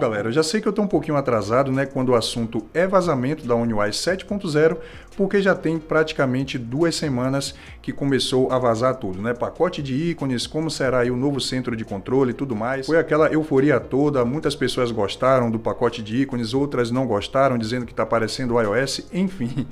galera, eu já sei que eu estou um pouquinho atrasado, né, quando o assunto é vazamento da UniUI 7.0, porque já tem praticamente duas semanas que começou a vazar tudo, né? Pacote de ícones, como será aí o novo centro de controle e tudo mais. Foi aquela euforia toda, muitas pessoas gostaram do pacote de ícones, outras não gostaram, dizendo que está parecendo o iOS, enfim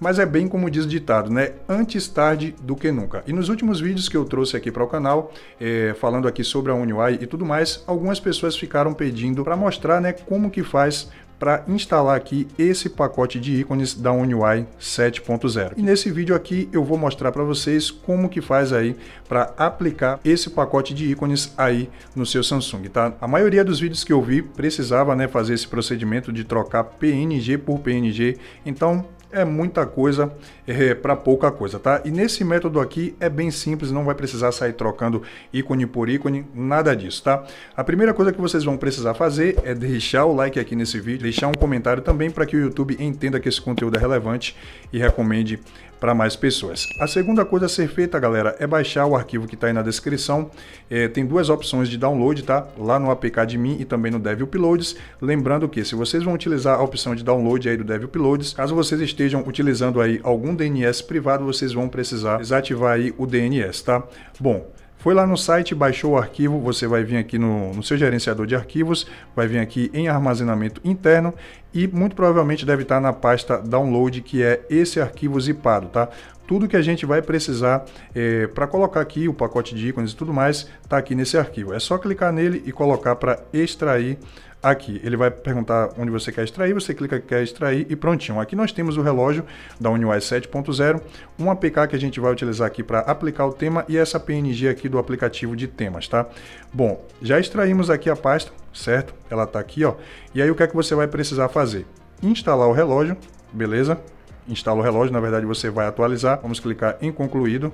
mas é bem como diz o ditado, né? Antes tarde do que nunca. E nos últimos vídeos que eu trouxe aqui para o canal, é, falando aqui sobre a UniUI e tudo mais, algumas pessoas ficaram pedindo para mostrar, né, como que faz para instalar aqui esse pacote de ícones da UniUI 7.0. E nesse vídeo aqui eu vou mostrar para vocês como que faz aí para aplicar esse pacote de ícones aí no seu Samsung, tá? A maioria dos vídeos que eu vi precisava, né, fazer esse procedimento de trocar PNG por PNG. Então, é muita coisa é, para pouca coisa, tá? E nesse método aqui é bem simples, não vai precisar sair trocando ícone por ícone, nada disso, tá? A primeira coisa que vocês vão precisar fazer é deixar o like aqui nesse vídeo, deixar um comentário também para que o YouTube entenda que esse conteúdo é relevante e recomende para mais pessoas. A segunda coisa a ser feita, galera, é baixar o arquivo que está aí na descrição. É, tem duas opções de download, tá? Lá no APK de mim e também no Dev Uploads. Lembrando que se vocês vão utilizar a opção de download aí do Dev Uploads, caso vocês estejam utilizando aí algum DNS privado, vocês vão precisar desativar aí o DNS, tá? Bom, foi lá no site, baixou o arquivo, você vai vir aqui no, no, seu gerenciador de arquivos, vai vir aqui em armazenamento interno e muito provavelmente deve estar na pasta download, que é esse arquivo zipado, tá? Tudo que a gente vai precisar é, para colocar aqui o pacote de ícones e tudo mais, está aqui nesse arquivo. É só clicar nele e colocar para extrair aqui. Ele vai perguntar onde você quer extrair, você clica que quer extrair e prontinho. Aqui nós temos o relógio da UniUI 7.0, um APK que a gente vai utilizar aqui para aplicar o tema e essa PNG aqui do aplicativo de temas, tá? Bom, já extraímos aqui a pasta, certo? Ela está aqui, ó. E aí o que é que você vai precisar fazer? Instalar o relógio, beleza? Instala o relógio, na verdade você vai atualizar. Vamos clicar em concluído,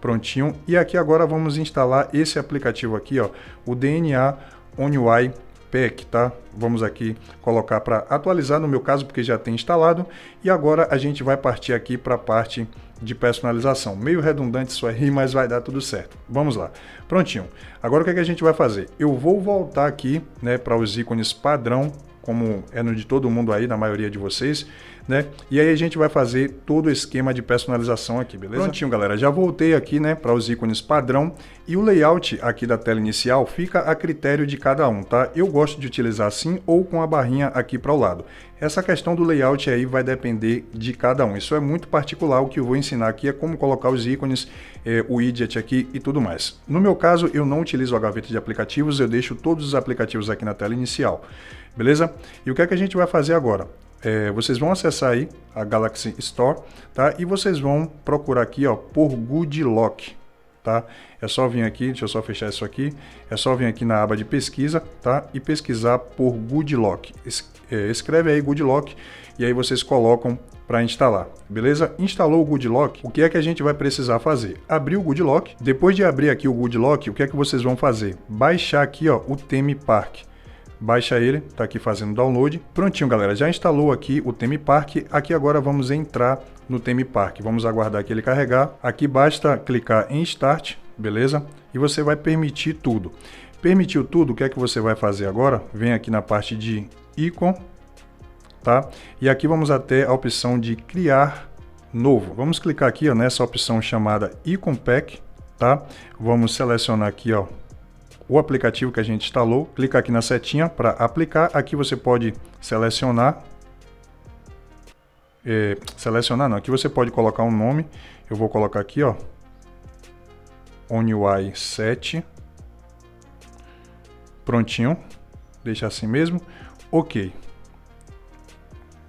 prontinho. E aqui agora vamos instalar esse aplicativo aqui, ó, o DNA OnUI PEC, tá? Vamos aqui colocar para atualizar no meu caso, porque já tem instalado. E agora a gente vai partir aqui para a parte de personalização. Meio redundante isso aí, mas vai dar tudo certo. Vamos lá. Prontinho. Agora o que, é que a gente vai fazer? Eu vou voltar aqui né, para os ícones padrão, como é no de todo mundo aí, na maioria de vocês né? E aí a gente vai fazer todo o esquema de personalização aqui, beleza? Prontinho, galera. Já voltei aqui, né, para os ícones padrão e o layout aqui da tela inicial fica a critério de cada um, tá? Eu gosto de utilizar assim ou com a barrinha aqui para o lado. Essa questão do layout aí vai depender de cada um. Isso é muito particular. O que eu vou ensinar aqui é como colocar os ícones, eh, o widget aqui e tudo mais. No meu caso, eu não utilizo a gaveta de aplicativos, eu deixo todos os aplicativos aqui na tela inicial. Beleza? E o que é que a gente vai fazer agora? É, vocês vão acessar aí a Galaxy Store, tá? E vocês vão procurar aqui, ó, por Good Lock, tá? É só vir aqui, deixa eu só fechar isso aqui, é só vir aqui na aba de pesquisa, tá? E pesquisar por Good Lock. Es, é, escreve aí Good Lock e aí vocês colocam para instalar, beleza? Instalou o Goodlock, o que é que a gente vai precisar fazer? Abrir o Goodlock, depois de abrir aqui o Goodlock, o que é que vocês vão fazer? Baixar aqui, ó, o Theme Park baixa ele, está aqui fazendo download. Prontinho, galera, já instalou aqui o Theme Park. Aqui agora vamos entrar no Theme Park. Vamos aguardar que ele carregar. Aqui basta clicar em Start, beleza? E você vai permitir tudo. Permitiu tudo, o que é que você vai fazer agora? Vem aqui na parte de Icon, tá? E aqui vamos até a opção de criar novo. Vamos clicar aqui ó, nessa opção chamada Icon Pack, tá? Vamos selecionar aqui ó, o aplicativo que a gente instalou, clica aqui na setinha para aplicar. Aqui você pode selecionar, é, selecionar não, aqui você pode colocar um nome. Eu vou colocar aqui, ó, OnUI 7. Prontinho, deixa assim mesmo. Ok.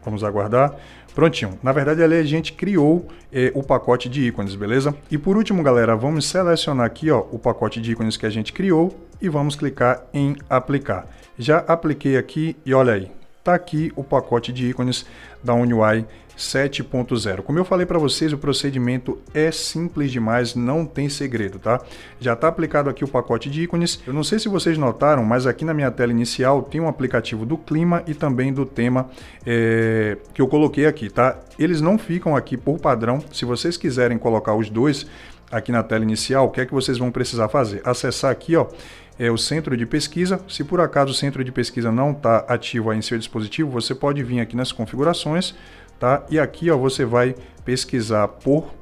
Vamos aguardar. Prontinho. Na verdade, ali a gente criou eh, o pacote de ícones, beleza? E por último, galera, vamos selecionar aqui ó, o pacote de ícones que a gente criou e vamos clicar em aplicar. Já apliquei aqui e olha aí, tá aqui o pacote de ícones da UniUI 7.0. Como eu falei para vocês, o procedimento é simples demais, não tem segredo, tá? Já está aplicado aqui o pacote de ícones. Eu não sei se vocês notaram, mas aqui na minha tela inicial tem um aplicativo do clima e também do tema é, que eu coloquei aqui, tá? Eles não ficam aqui por padrão. Se vocês quiserem colocar os dois aqui na tela inicial, o que é que vocês vão precisar fazer? Acessar aqui, ó, é o centro de pesquisa. Se por acaso o centro de pesquisa não está ativo em seu dispositivo, você pode vir aqui nas configurações, tá? E aqui ó, você vai pesquisar por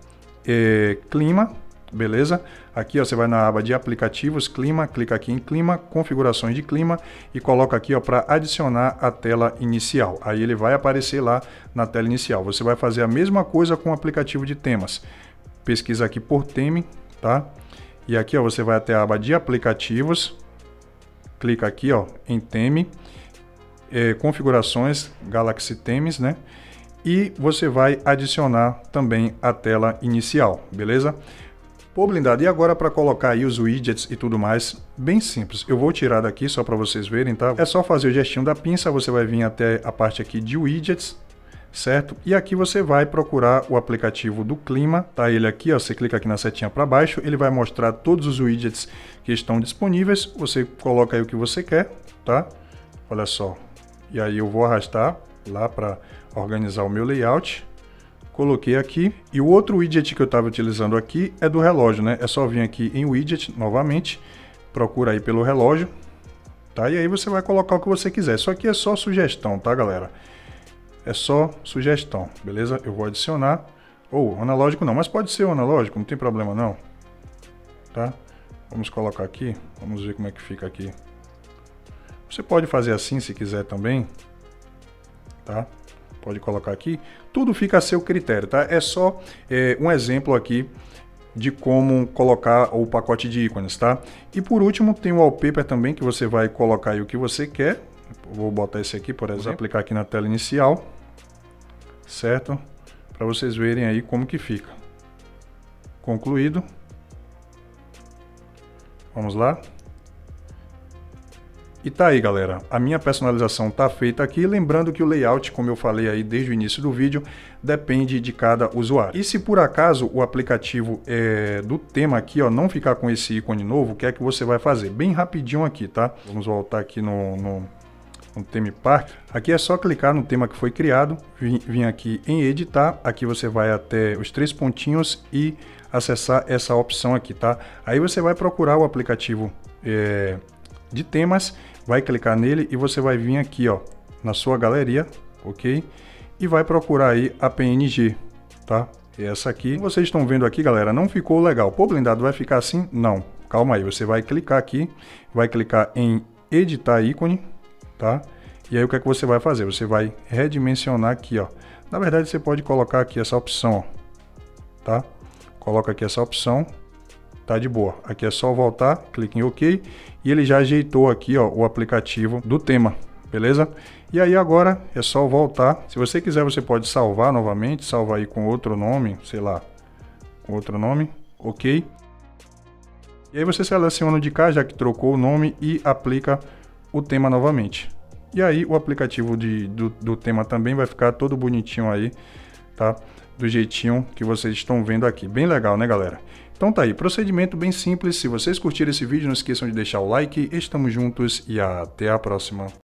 é, clima, beleza? Aqui ó, você vai na aba de aplicativos, clima, clica aqui em clima, configurações de clima e coloca aqui para adicionar a tela inicial. Aí ele vai aparecer lá na tela inicial. Você vai fazer a mesma coisa com o aplicativo de temas. Pesquisa aqui por theme, tá? E aqui ó, você vai até a aba de aplicativos, clica aqui ó, em theme, é, configurações, Galaxy Themes, né? E você vai adicionar também a tela inicial, beleza? Pô, blindado, e agora para colocar aí os widgets e tudo mais, bem simples. Eu vou tirar daqui só para vocês verem, tá? É só fazer o gestinho da pinça, você vai vir até a parte aqui de widgets, certo? E aqui você vai procurar o aplicativo do clima, tá ele aqui, ó, você clica aqui na setinha para baixo, ele vai mostrar todos os widgets que estão disponíveis, você coloca aí o que você quer, tá? Olha só. E aí eu vou arrastar lá para organizar o meu layout coloquei aqui. E o outro widget que eu estava utilizando aqui é do relógio, né? É só vir aqui em widget novamente, procura aí pelo relógio, tá? E aí você vai colocar o que você quiser. Isso aqui é só sugestão, tá, galera? É só sugestão, beleza? Eu vou adicionar. Ou, analógico não, mas pode ser o analógico, não tem problema não. Tá? Vamos colocar aqui, vamos ver como é que fica aqui. Você pode fazer assim se quiser também, tá? pode colocar aqui. Tudo fica a seu critério, tá? É só é, um exemplo aqui de como colocar o pacote de ícones, tá? E por último, tem o wallpaper também, que você vai colocar aí o que você quer. Vou botar esse aqui, por exemplo, aplicar aqui na tela inicial, certo? Para vocês verem aí como que fica. Concluído. Vamos lá. E tá aí, galera. A minha personalização tá feita aqui, lembrando que o layout, como eu falei aí desde o início do vídeo, depende de cada usuário. E se por acaso o aplicativo é, do tema aqui, ó, não ficar com esse ícone novo, o que é que você vai fazer? Bem rapidinho aqui, tá? Vamos voltar aqui no, no, no Theme Park. Aqui é só clicar no tema que foi criado, vir, aqui em editar, aqui você vai até os três pontinhos e acessar essa opção aqui, tá? Aí você vai procurar o aplicativo é, de temas vai clicar nele e você vai vir aqui, ó, na sua galeria, ok? E vai procurar aí a PNG, tá? Essa aqui, vocês estão vendo aqui, galera, não ficou legal. Pô, blindado, vai ficar assim? Não. Calma aí, você vai clicar aqui, vai clicar em editar ícone, tá? E aí o que é que você vai fazer? Você vai redimensionar aqui, ó. Na verdade, você pode colocar aqui essa opção, ó, tá? Coloca aqui essa opção tá de boa. Aqui é só voltar, clique em OK e ele já ajeitou aqui ó, o aplicativo do tema, beleza? E aí agora é só voltar. Se você quiser, você pode salvar novamente, salvar aí com outro nome, sei lá, com outro nome, OK. E aí você seleciona de cá, já que trocou o nome e aplica o tema novamente. E aí o aplicativo de, do, do tema também vai ficar todo bonitinho aí, tá? Do jeitinho que vocês estão vendo aqui. Bem legal, né, galera? Então tá aí, procedimento bem simples. Se vocês curtiram esse vídeo, não esqueçam de deixar o like. Estamos juntos e até a próxima.